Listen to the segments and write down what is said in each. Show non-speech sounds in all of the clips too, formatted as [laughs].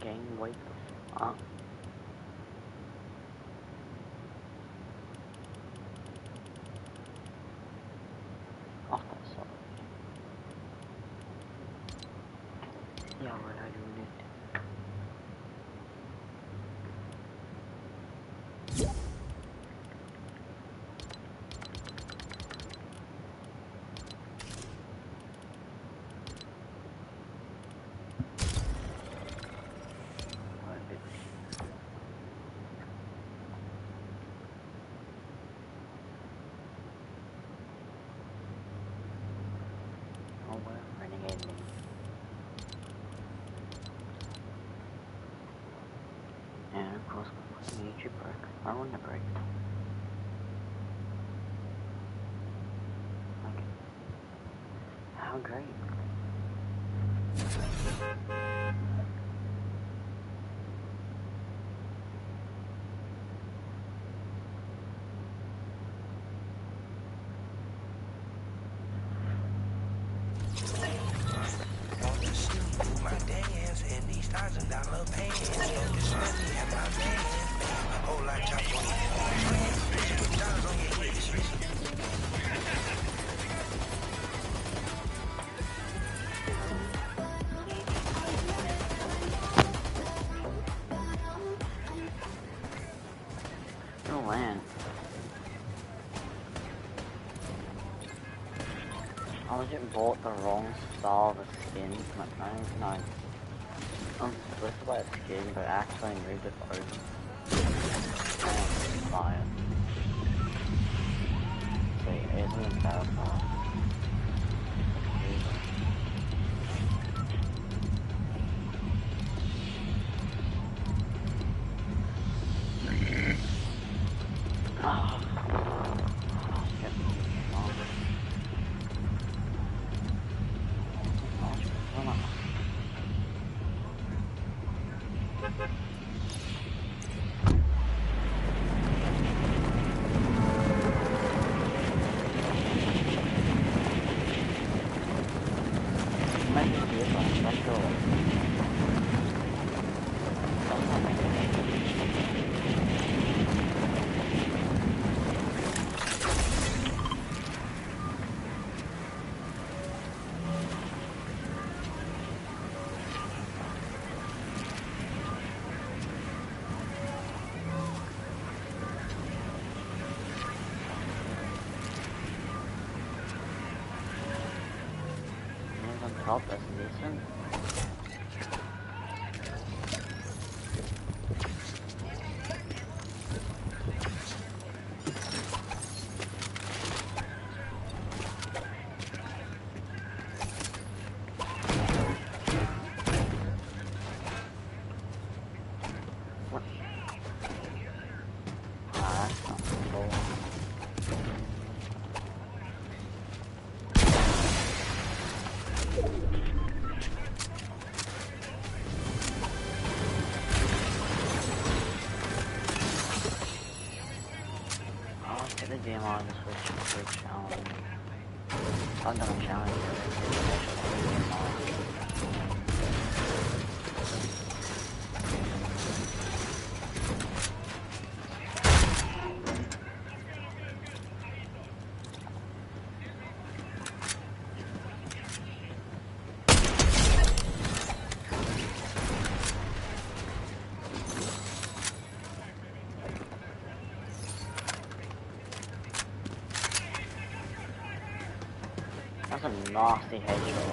gang weight. Ah. up. Sergeant bought the wrong style of skin for my friends and I I'm supposed to buy a skin but I actually moved it over. I want to buy it. So it's confident. nasty headshot.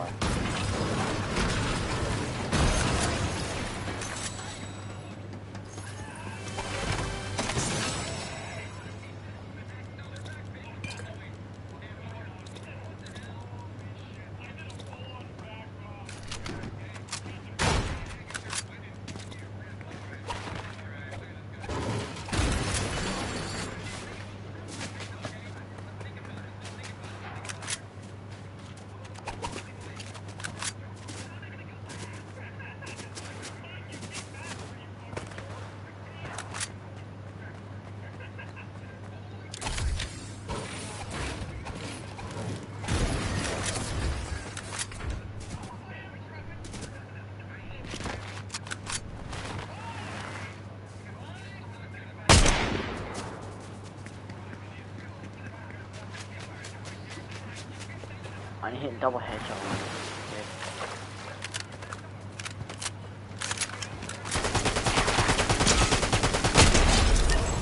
Need double.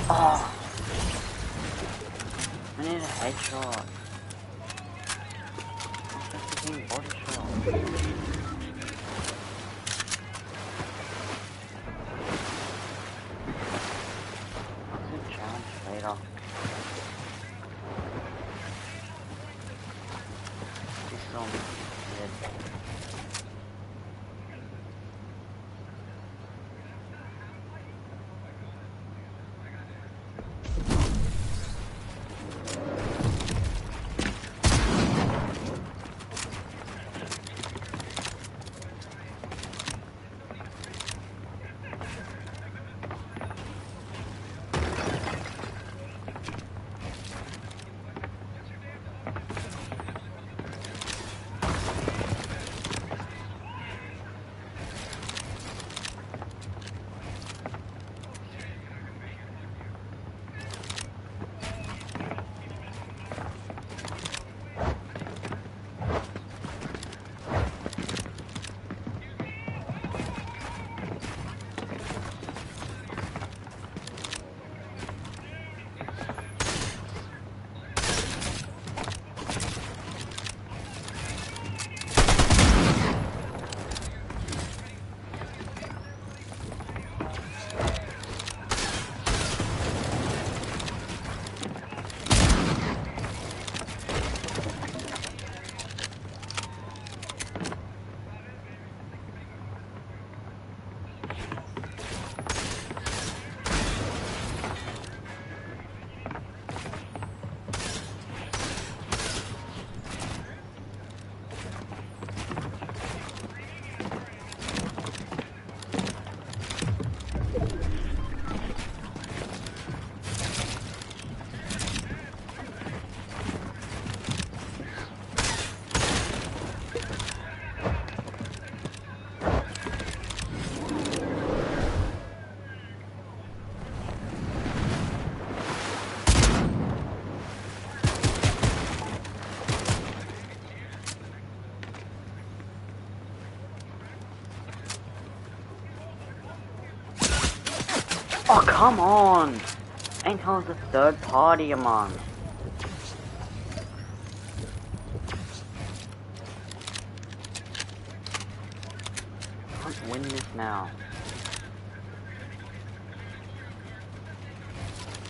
Oh! I need a headshot. I'm supposed to body shot. Come on! Ain't how the third party I'm on. Can't win this now.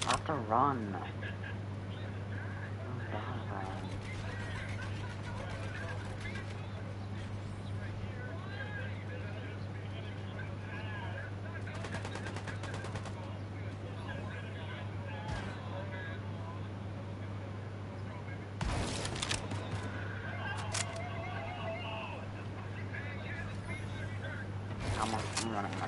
I have to run. Oh, gotta run. Come on, I'm running,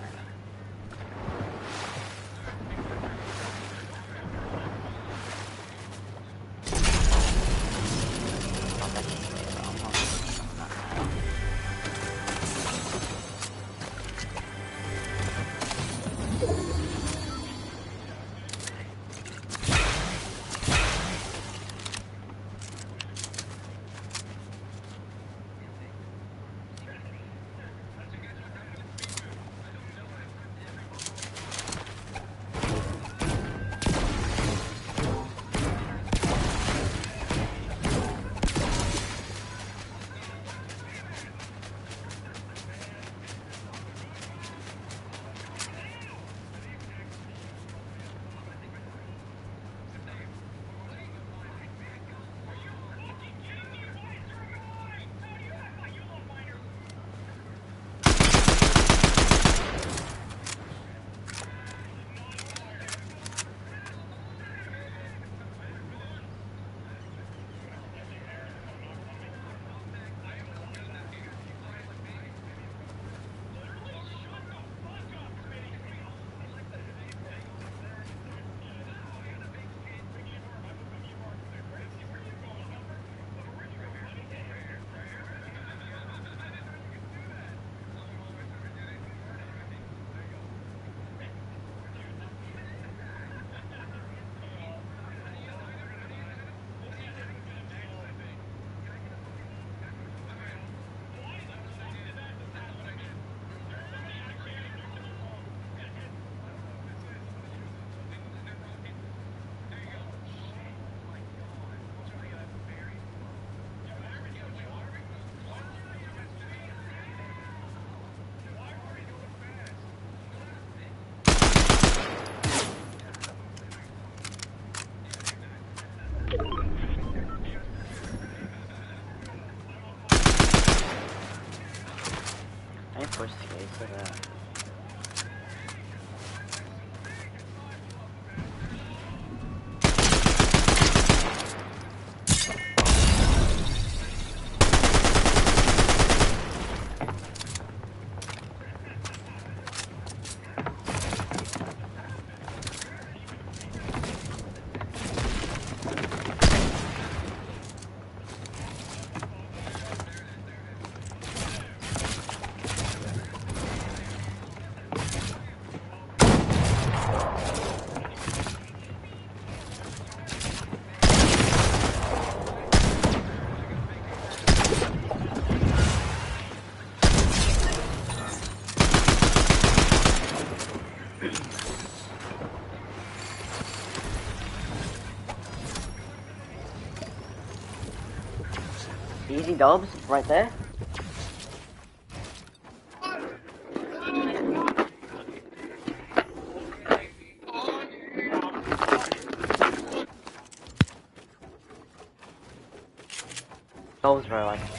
dubs, right there. Dubs, bro, like.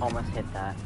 Almost hit that.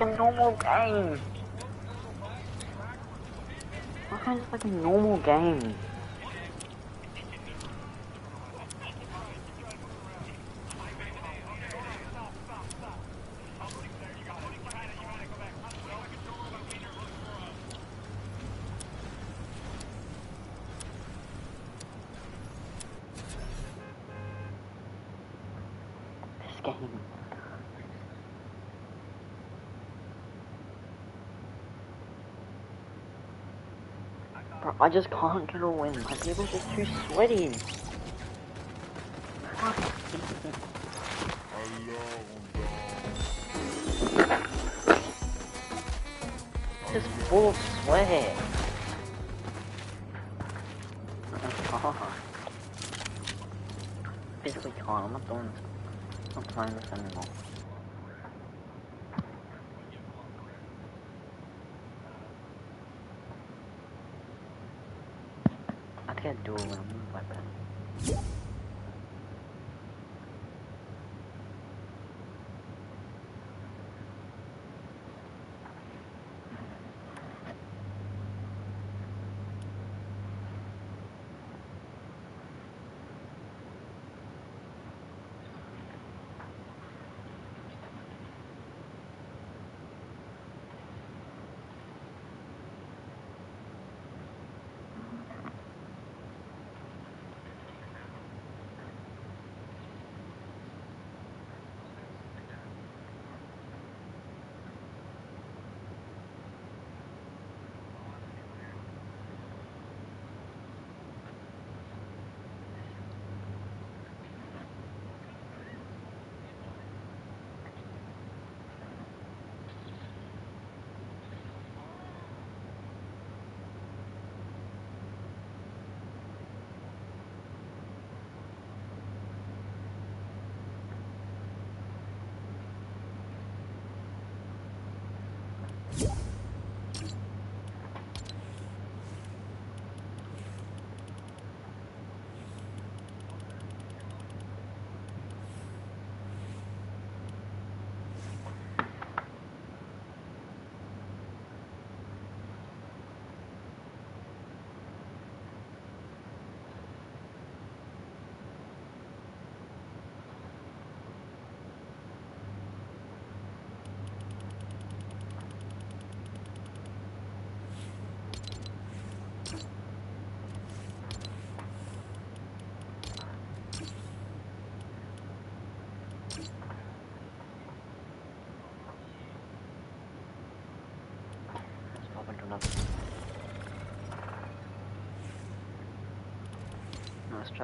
A normal game? Can't I just like a normal game? I just can't get a win. My are just too sweaty. [laughs] Just full of sweat. [laughs] Physically can't. I'm not doing this. I'm not playing this anymore. I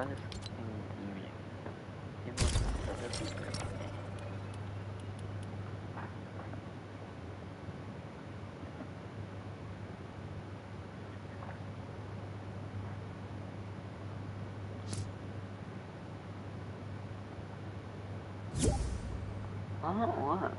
this in the is. Oh, what?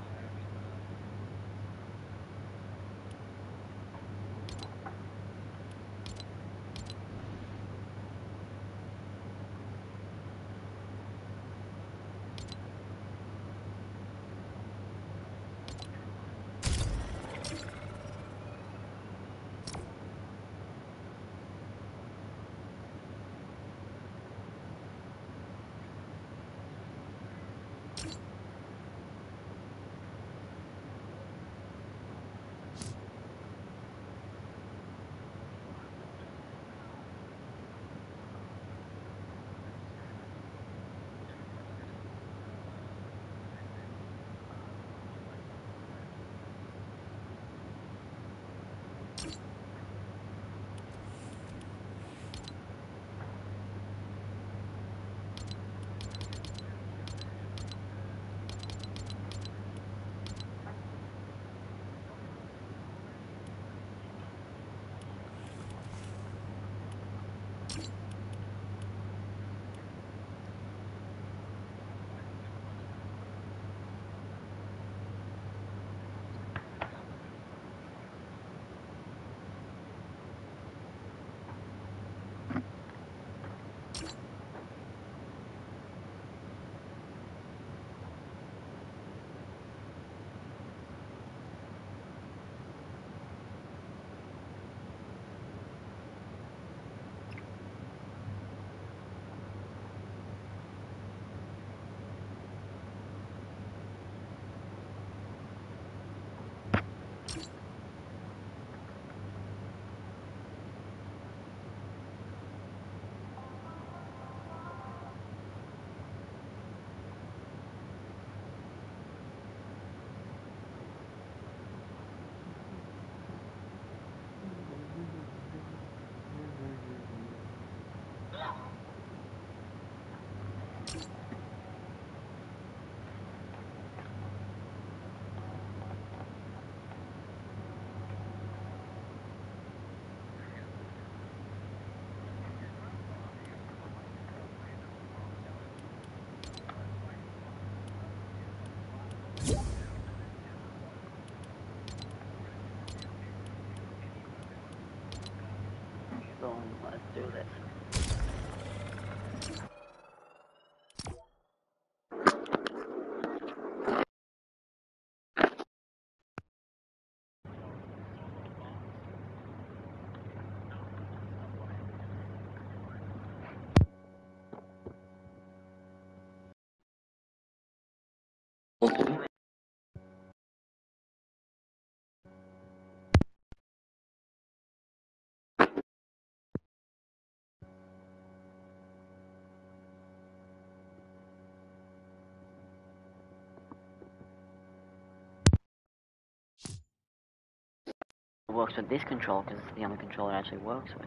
Works with this controller because it's the only controller it actually works with.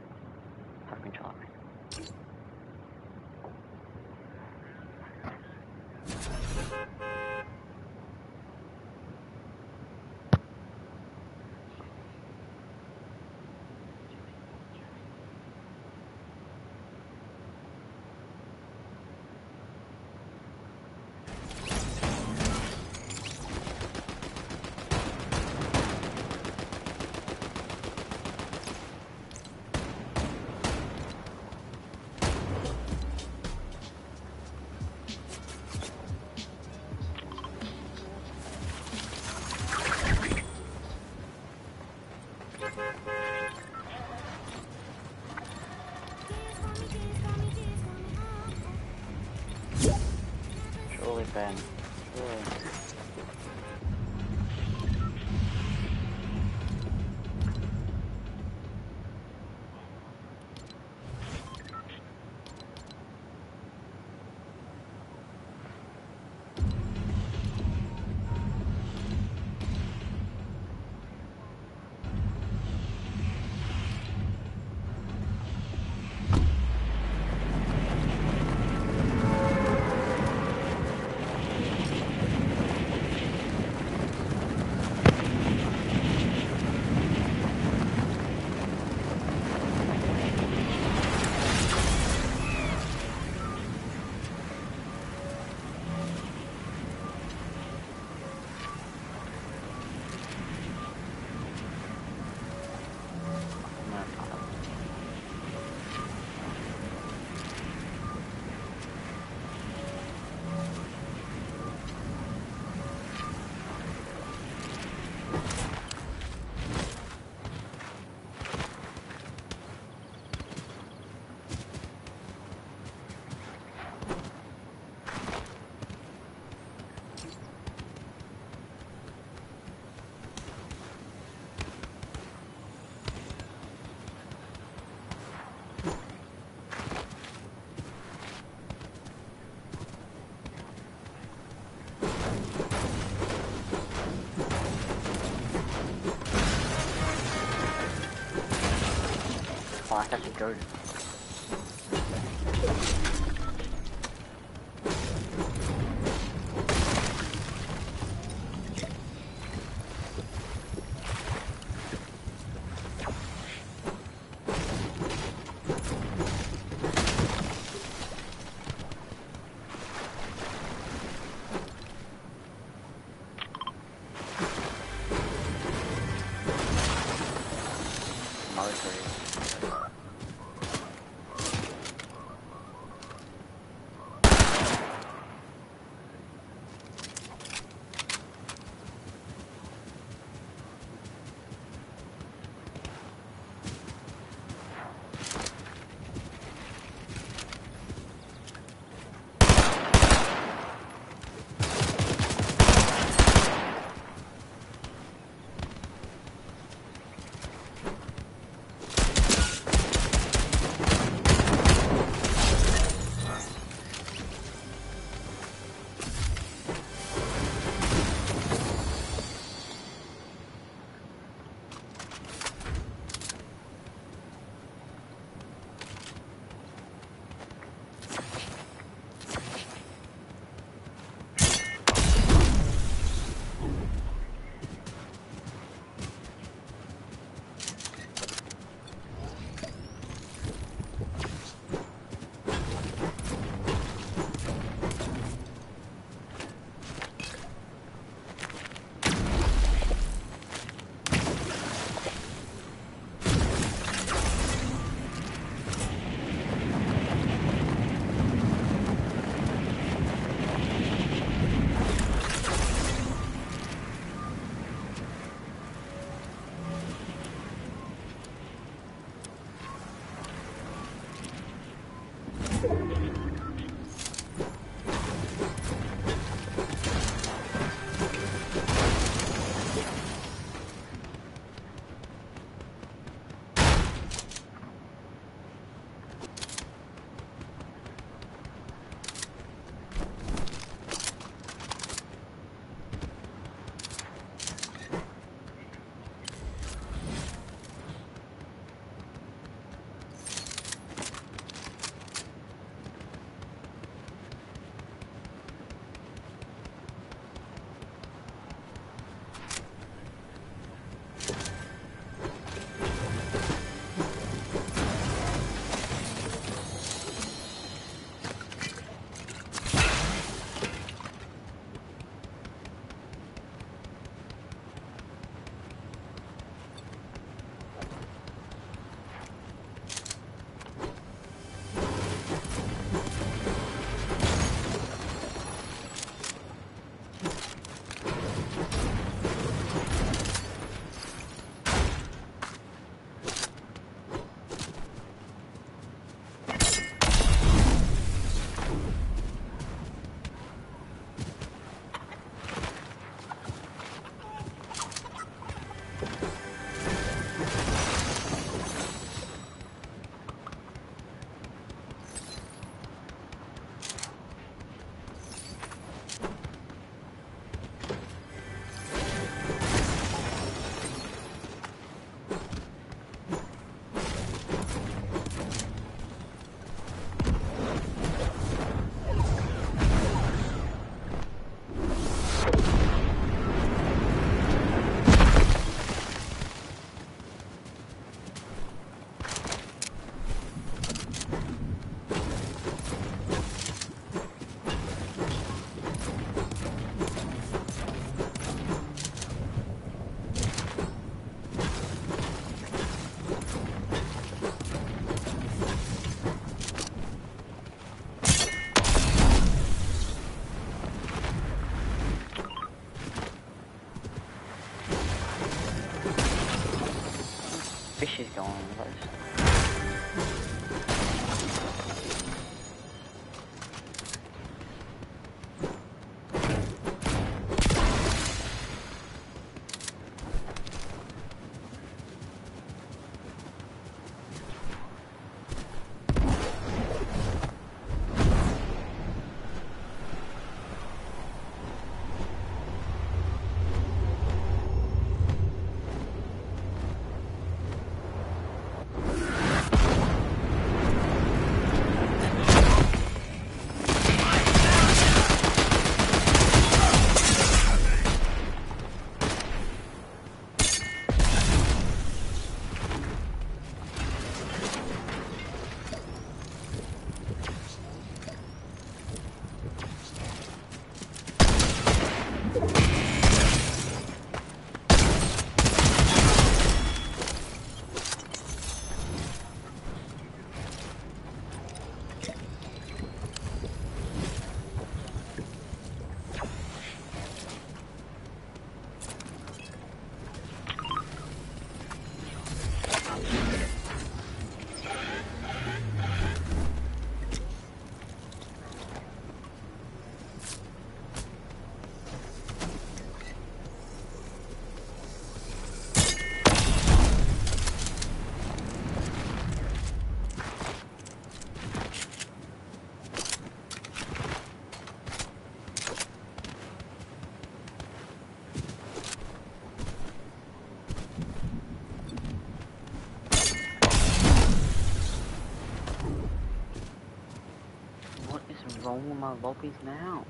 Have controller. Ben. Surely. My lobbies now?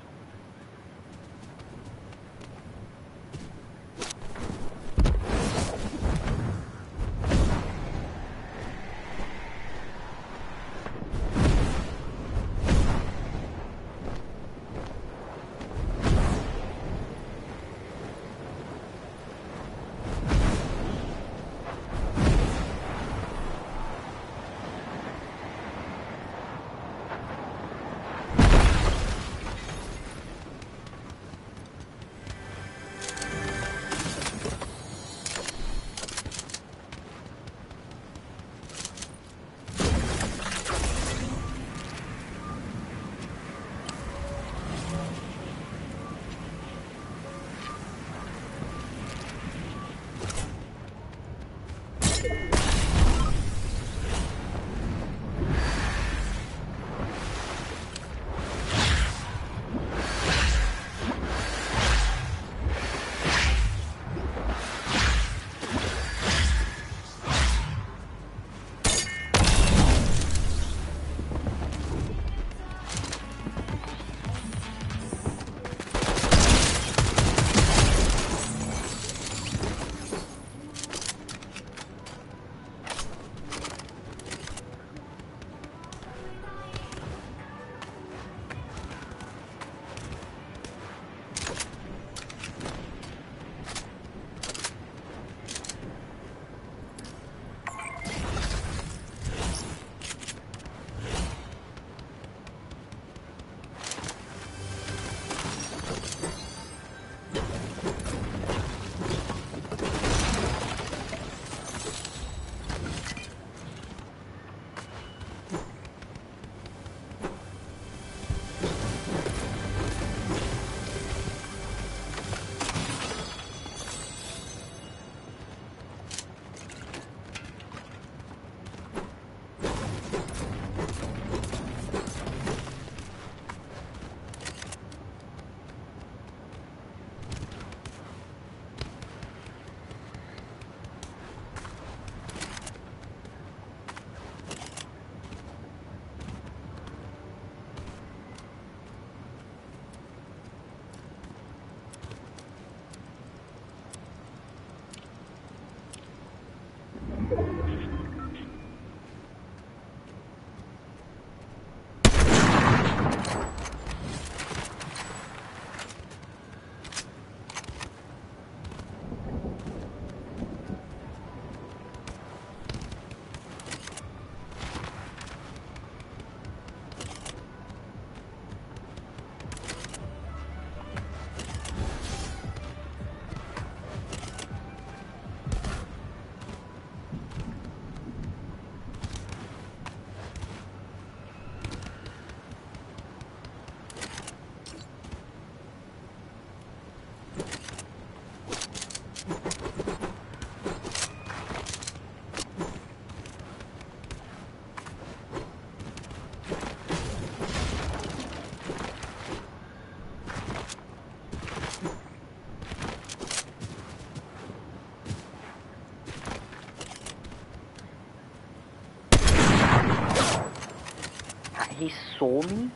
Saw me?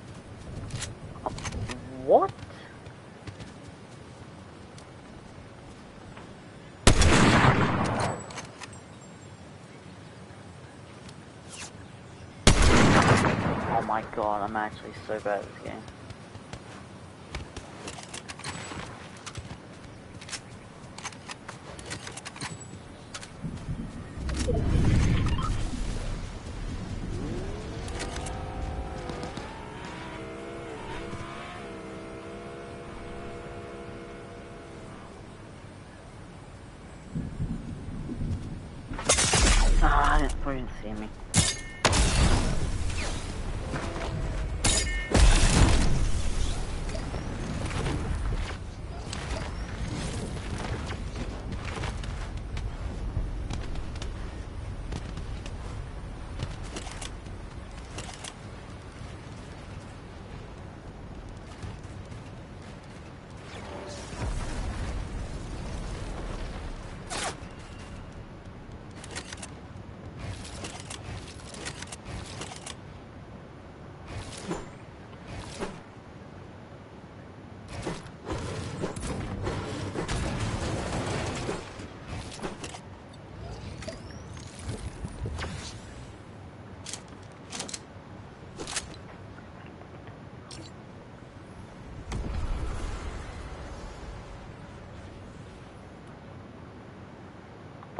What? Oh my god, I'm actually so bad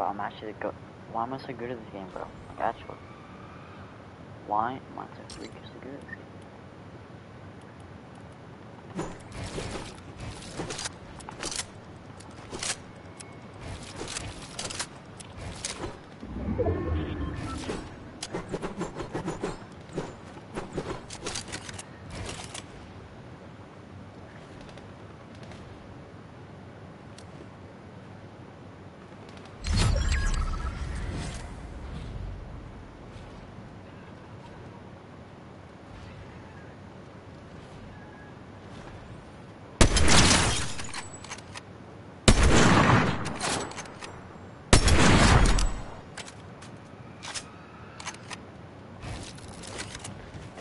I'm actually good. Why am I so good at this game, bro? Like, actually. Why am I so freakishly good at this game?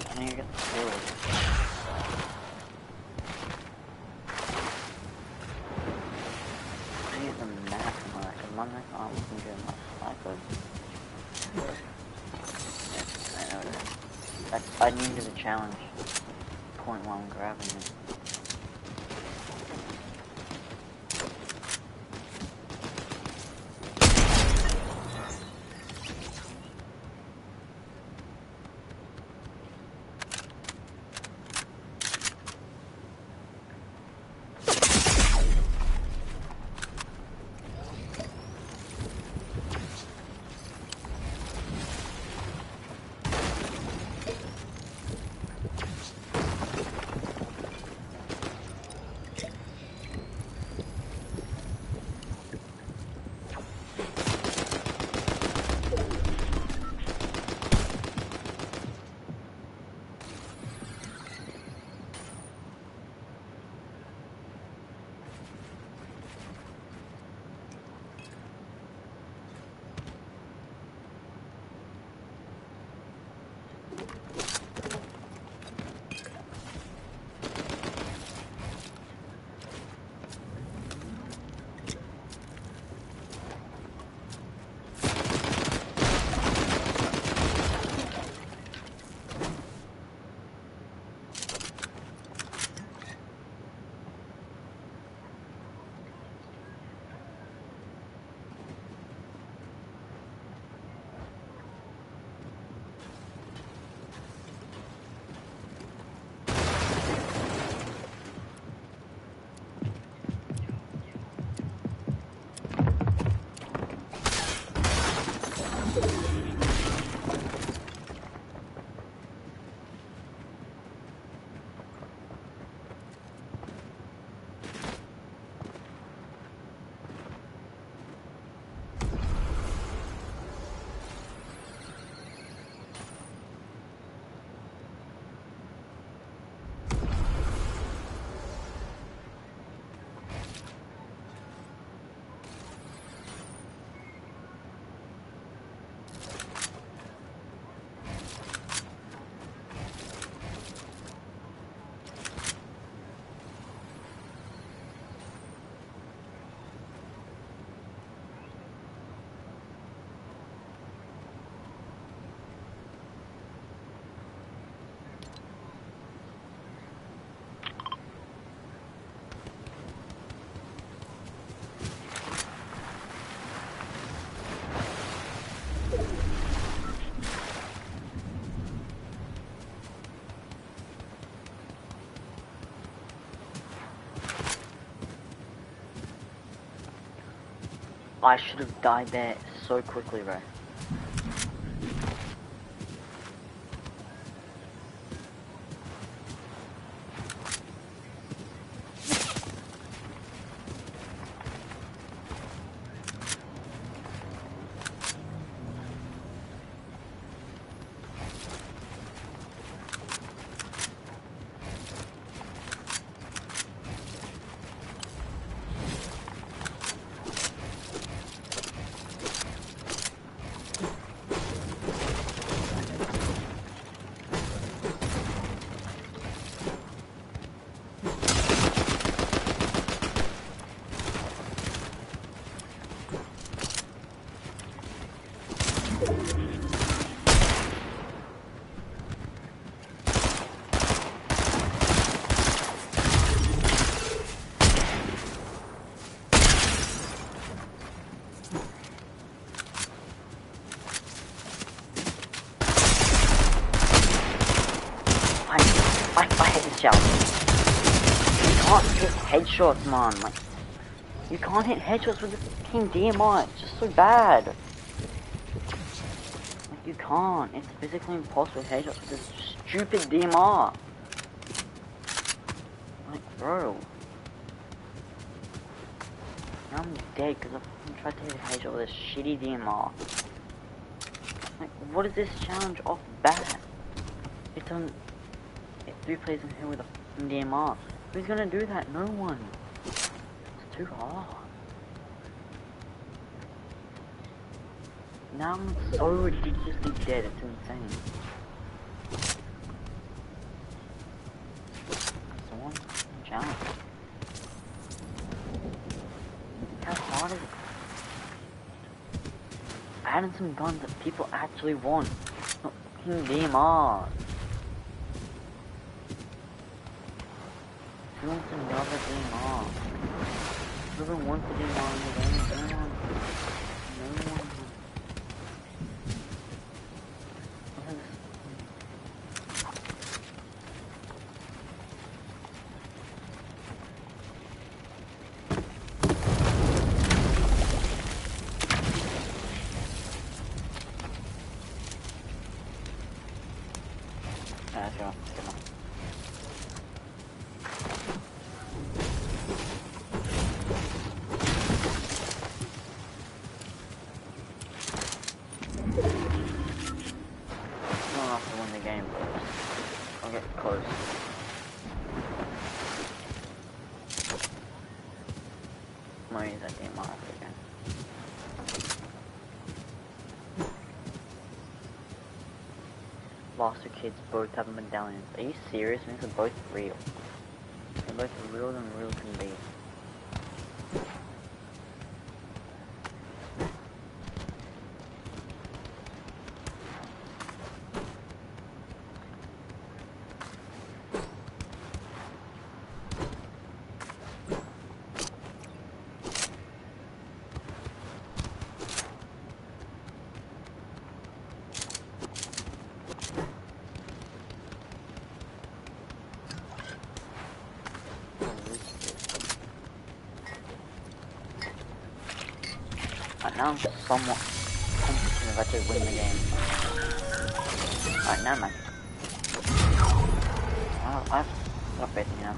I need to get the sword. I need the max on that, because my max arm isn't good enough. I could. Yeah, I know that. I, I needed a challenge point while I'm grabbing I should have died there so quickly, bro. Headshots, man. Like, you can't hit headshots with the fucking DMR. It's just so bad. Like, you can't. It's physically impossible headshots with this stupid DMR. Like, bro. Now I'm dead because I tried to hit a headshot with a shitty DMR. Like, what is this challenge off bat? It's on. It's three players in here with a DMR. Who's gonna do that? No one. It's too hard. Now I'm so ridiculously dead, it's insane. Someone challenge. How hard is it? Adding some guns that people actually want. Not DMR. Who wants another DMR? Whoever wants the game, no one. No one. What is- Yeah, sure. Come on. Not enough to win the game, but I'll get close. Might use that game off again. Last two kids both have medallions. Are you serious? These are both real. They're both real than real can be. Right now I'm somewhat confident if I do win the game. Alright, now man. I've, I've got you now.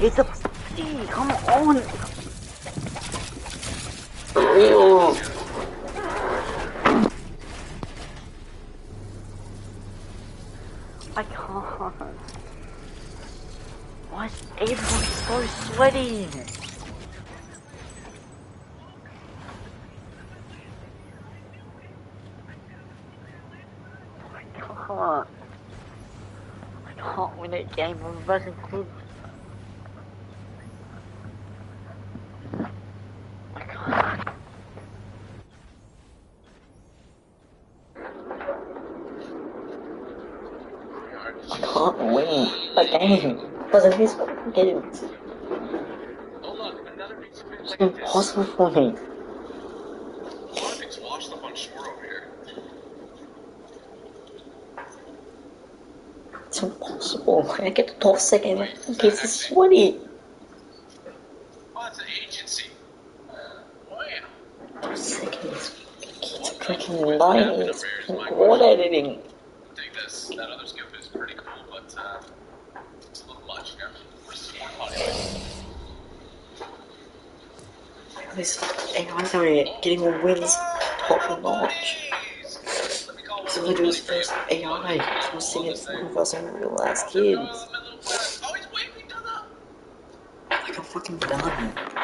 Kid's a pussy, come on! I can't. Why is everyone so sweaty? I can't. I can't win a game of versus kids. I can't. I can't win a game because of these fucking kids. Oh look, another piece of It's fish like this. impossible for me. A lot of things washed up on shore over here. It's impossible. I get to toss second case it's sweaty. Oh, it's an agency. Wow. Freaking. It's fucking quad editing. I think this that other scoop is pretty cool, but uh, it's a little much here. Versus one anyway. AI's already getting the wins top notch. So those do his first AI against one of us and real ass Oh, kids. Like I'm fucking done.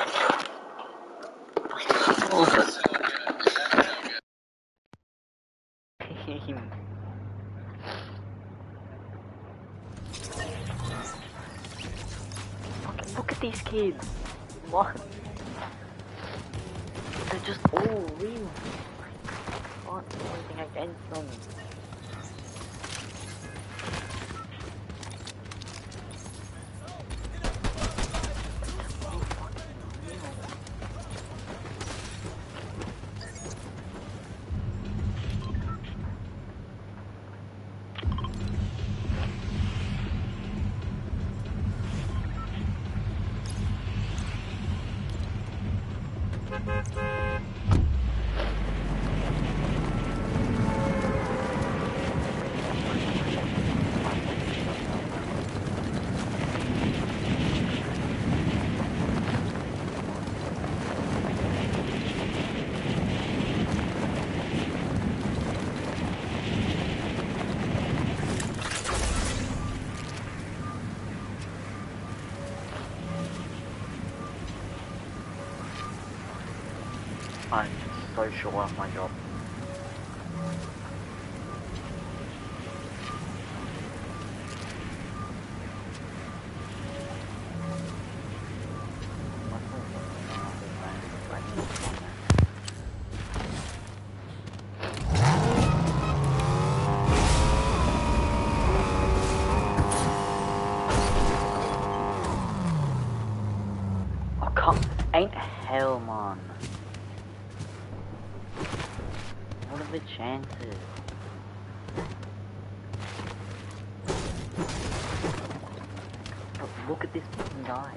Look at this fucking guy.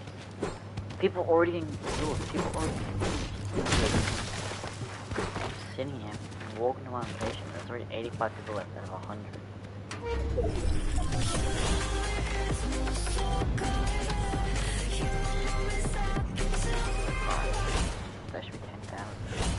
People already in look, people already sitting here, walking to my location, there's already 85 people left out of 100. That should be 10,000.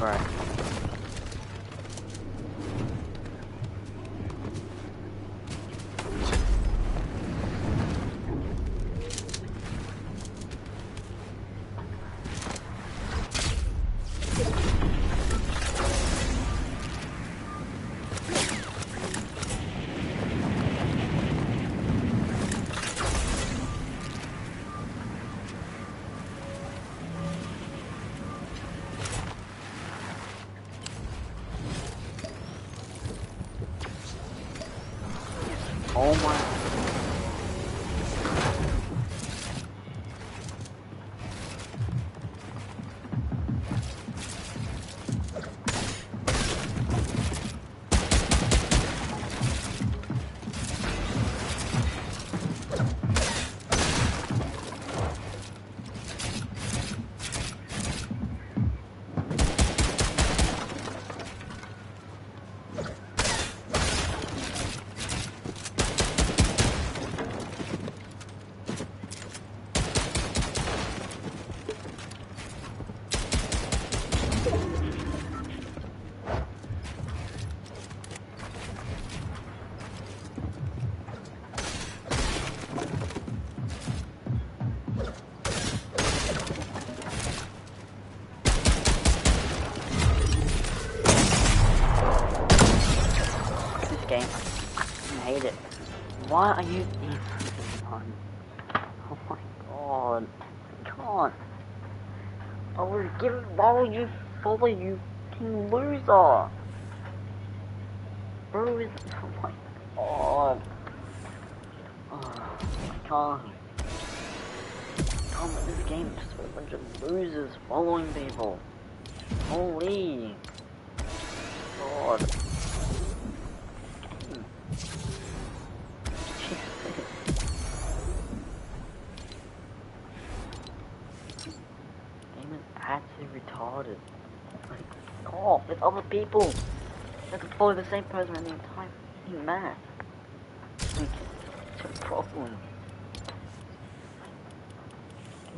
Leave, Oh my. Why are you on? Oh my god. I can't. I was giving, why would you follow you fucking loser? Bro is, oh my god. Oh, I can't. I can't let this game just for a bunch of losers following people. Holy. God. Game is actually retarded. Like, oh, with other people. They have to follow the same person the entire map. Like, it's a problem.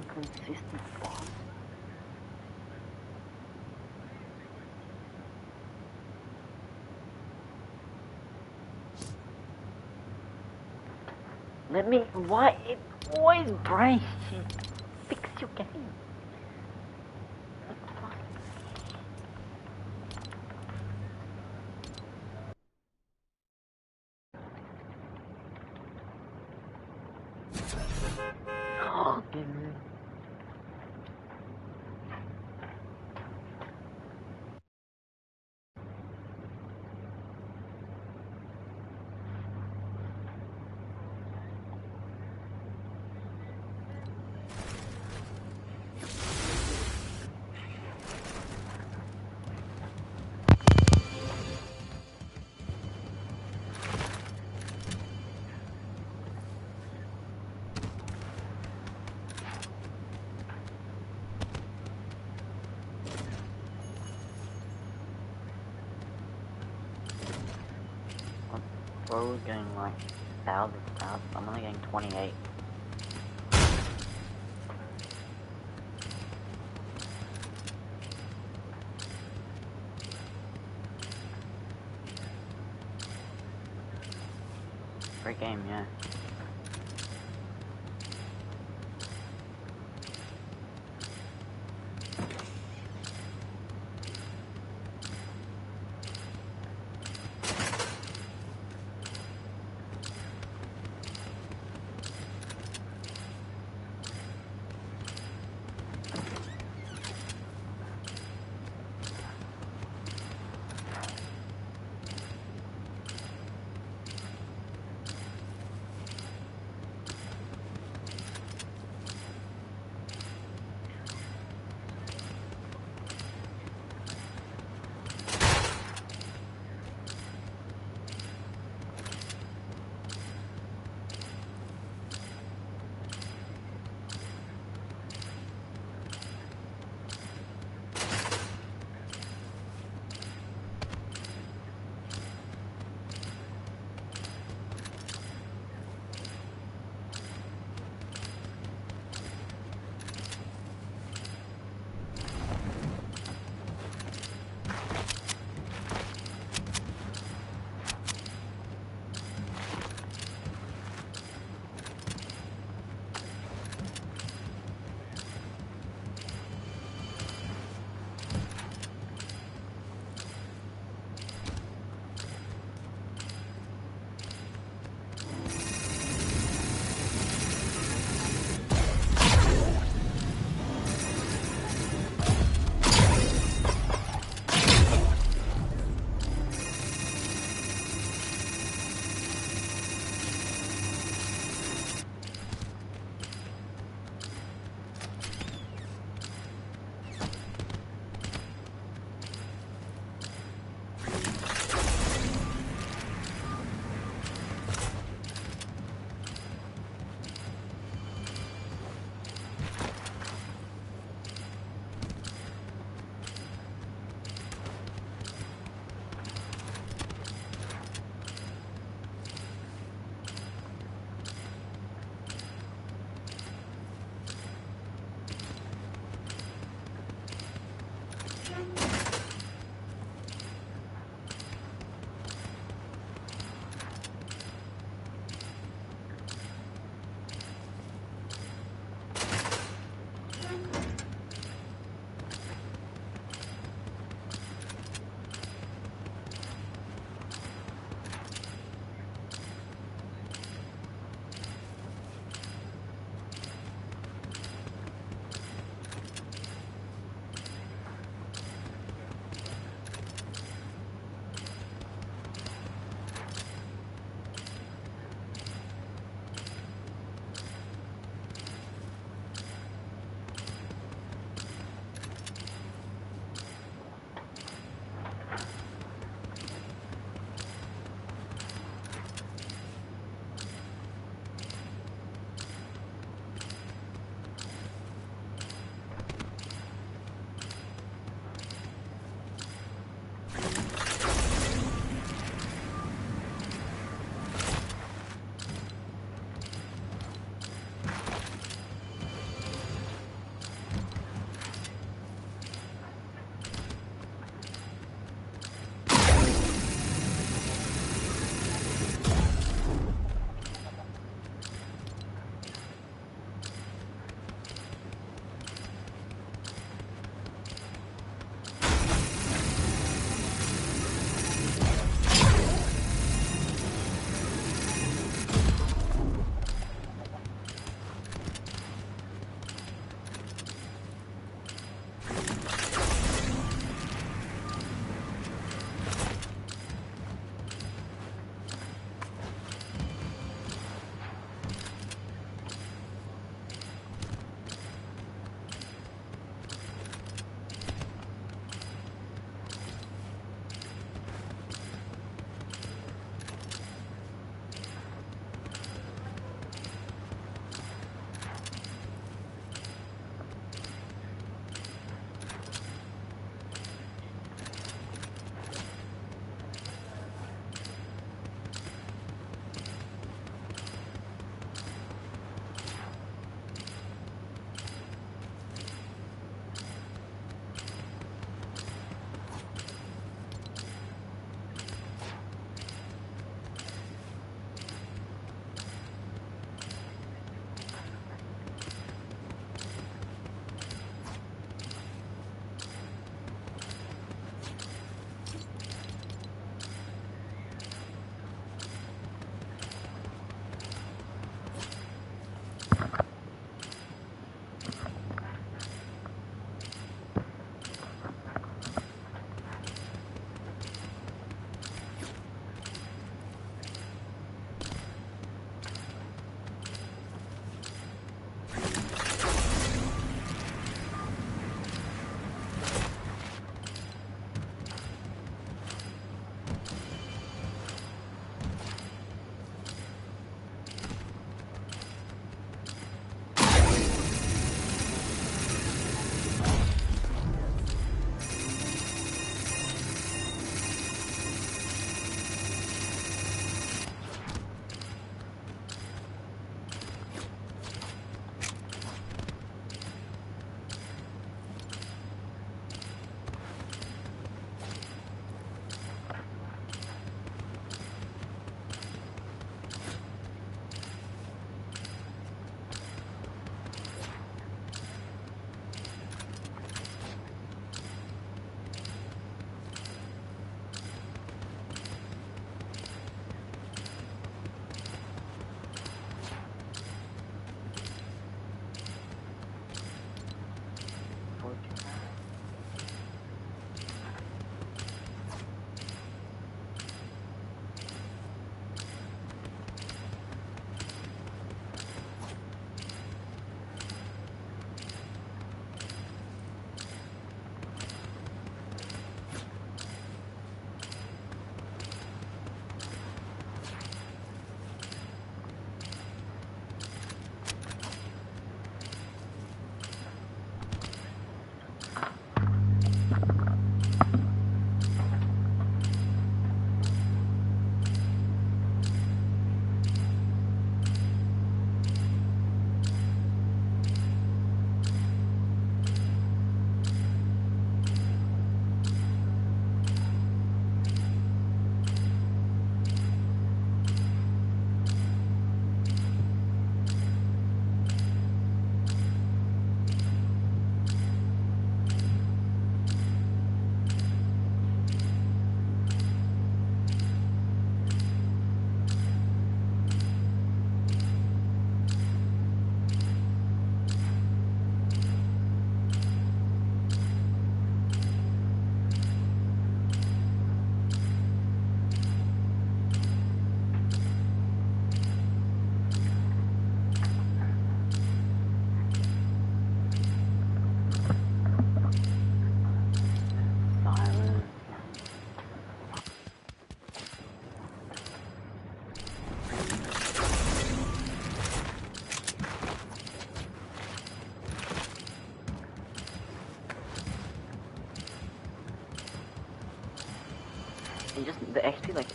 Inconsistent boss. Let me. Why? It always breaks. Fix your game. Oh, dude. Bro was getting like thousands, thousands. I'm only getting 28.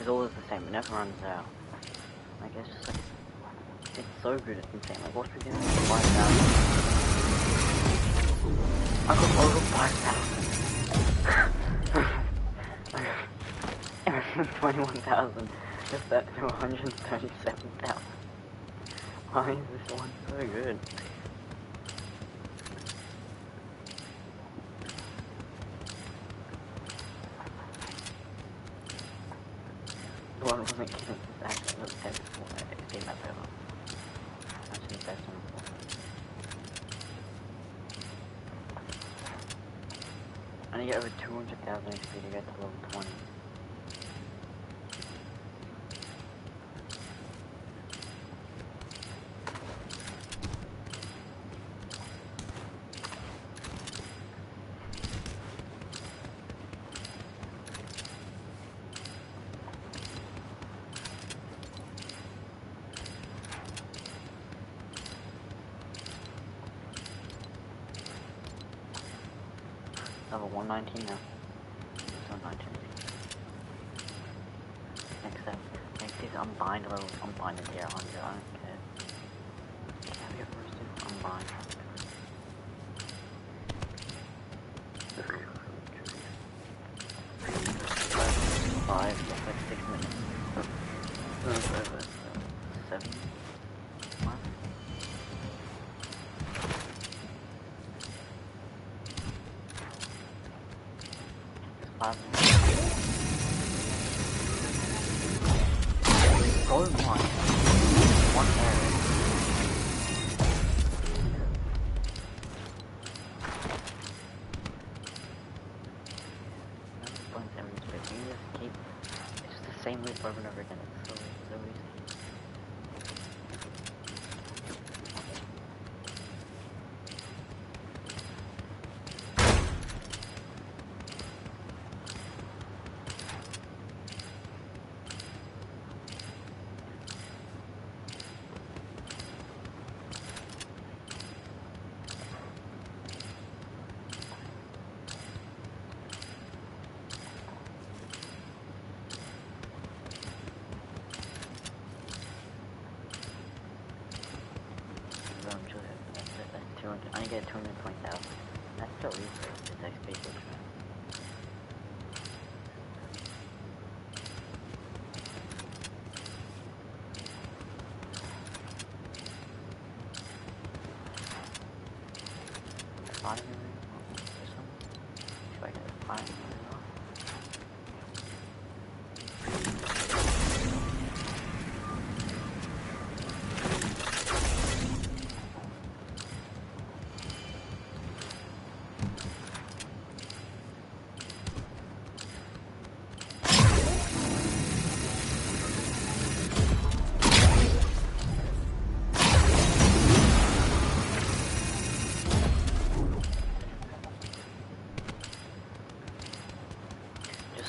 is always the same, it never runs out. Like, it's like, it's so good, it's insane. Like, what's the game? 5,000. I got over 5,000. [laughs] 21,000. Just that to 137,000. Why is this one so good? 19 now.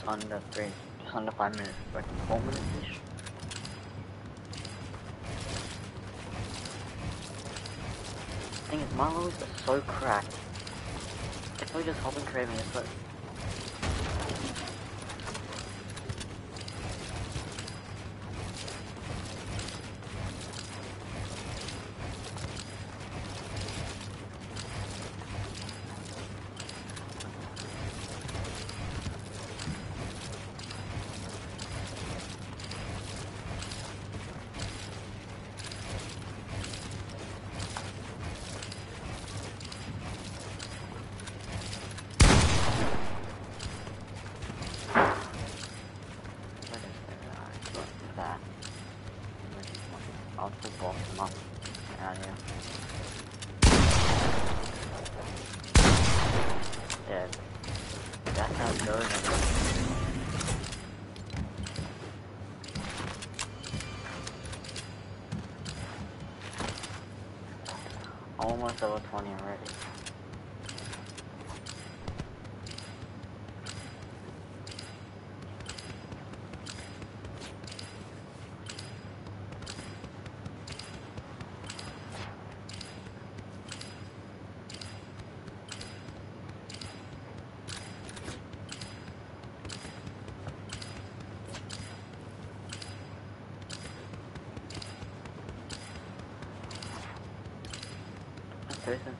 under three, under five minutes, like four minutes ish. Thing is, my levels are so cracked. It's probably just hopping craving, it's like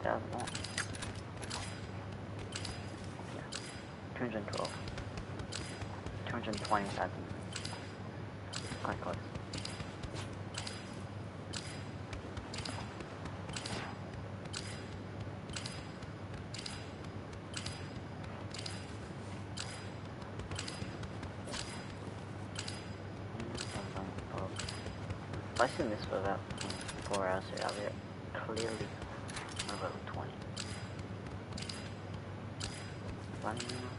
does that. Yeah. 212. 227. Quite close. I assume this for about four hours, so I'll be clearly 20 Funny.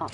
啊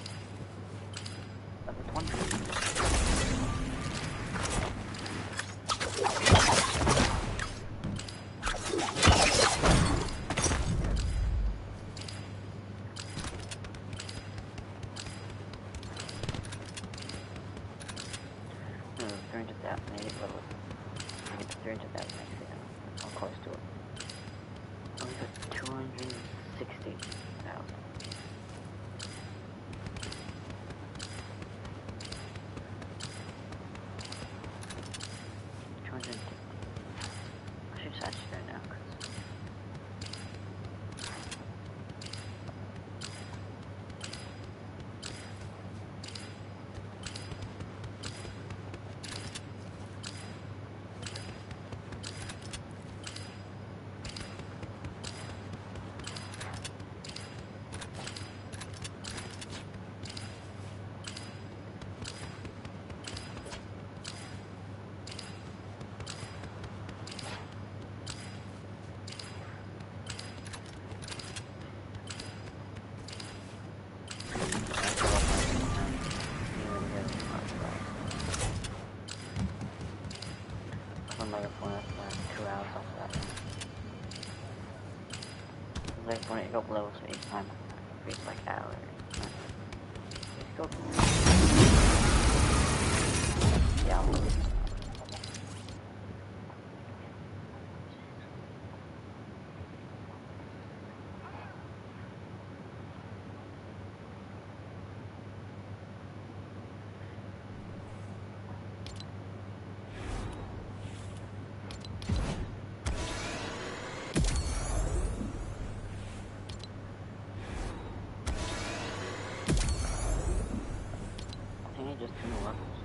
Like when it got below so each time it's like hours. Let's go. Yeah. I think I just two more levels.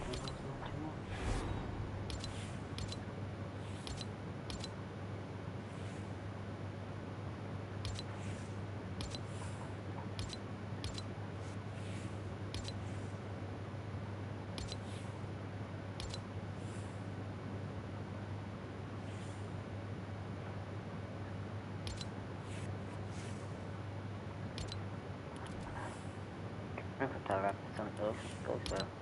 Two levels, two more. Remember to wrap this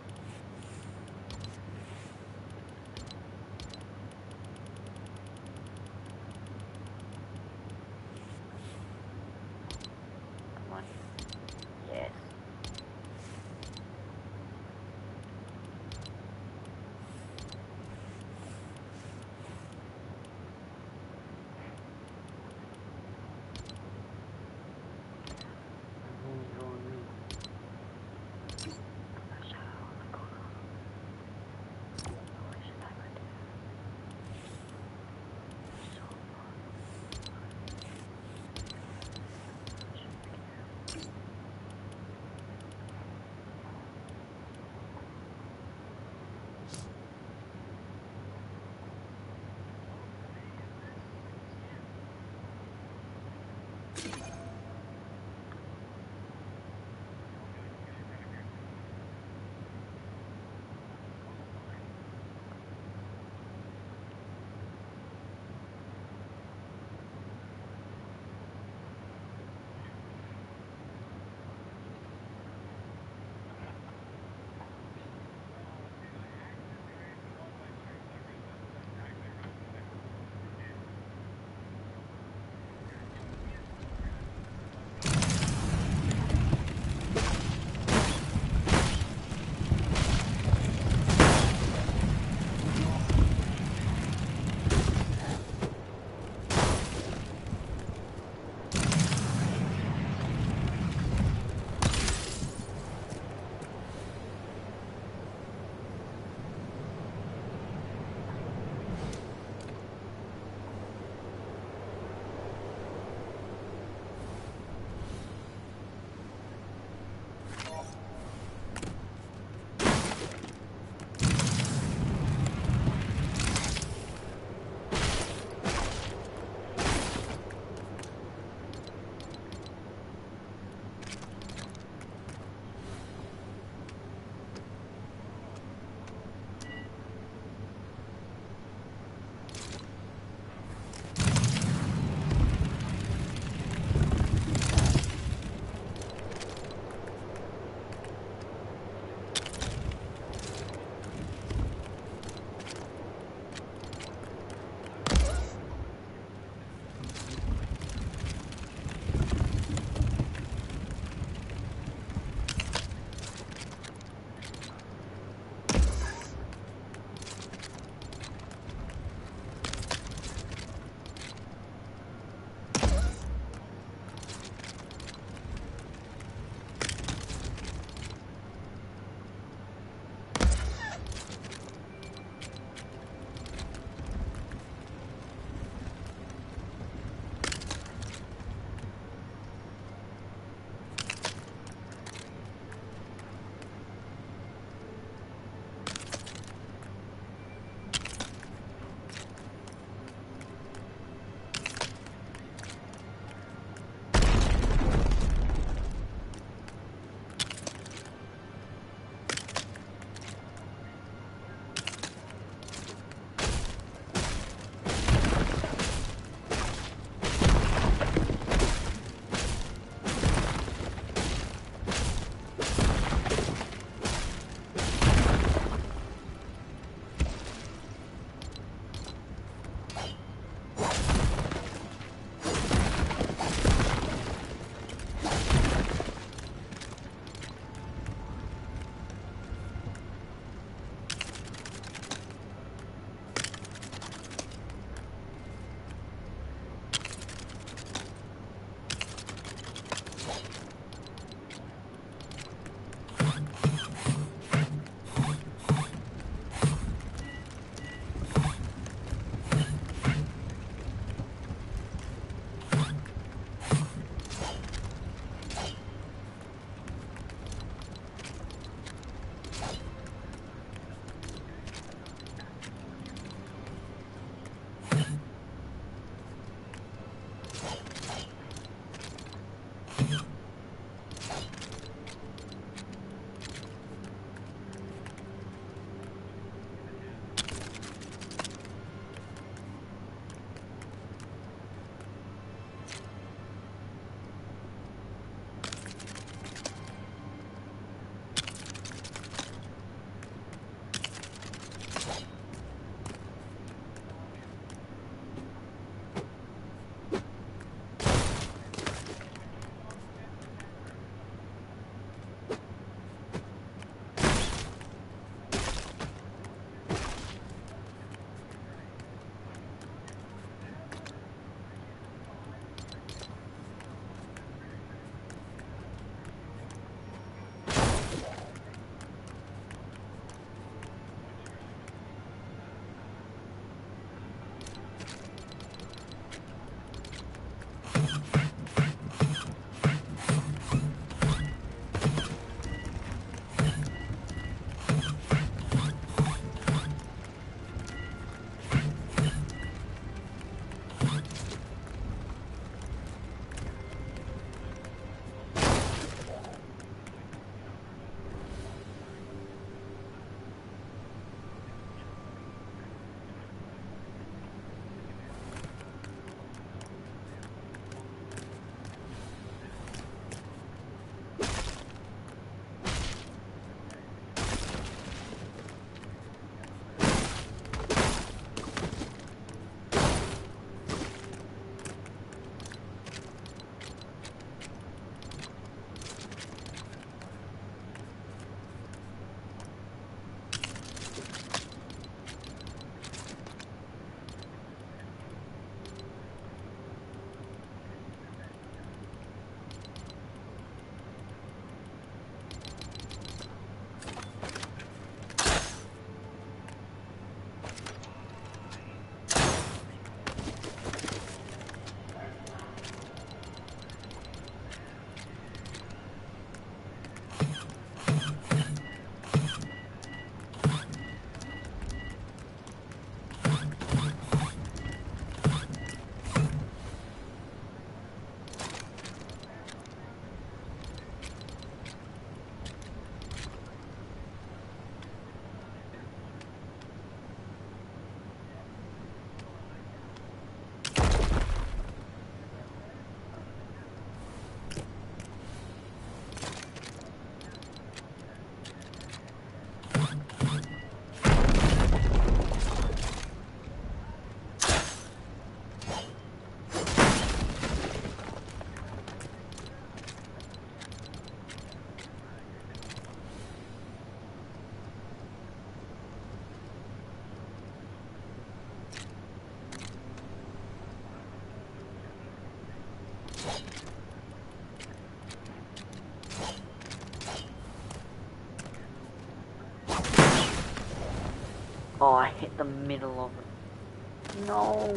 Oh, I hit the middle of it. No.